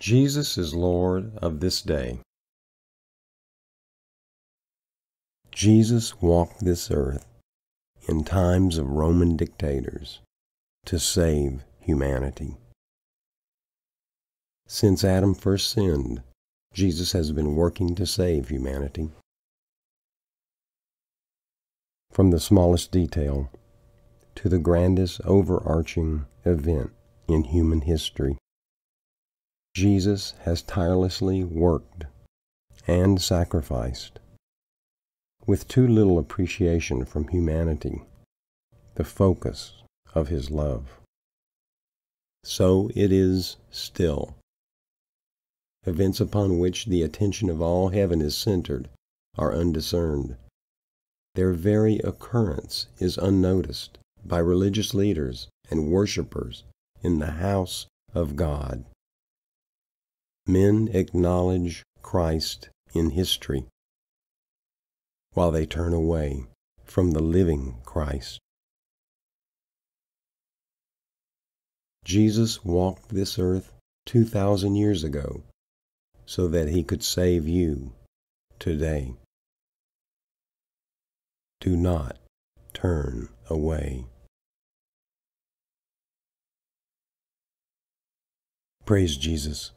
Jesus is Lord of this day. Jesus walked this earth in times of Roman dictators to save humanity. Since Adam first sinned, Jesus has been working to save humanity. From the smallest detail to the grandest overarching event in human history, Jesus has tirelessly worked and sacrificed with too little appreciation from humanity, the focus of his love. So it is still. Events upon which the attention of all heaven is centered are undiscerned. Their very occurrence is unnoticed by religious leaders and worshippers in the house of God men acknowledge Christ in history while they turn away from the living Christ. Jesus walked this earth 2,000 years ago so that he could save you today. Do not turn away. Praise Jesus.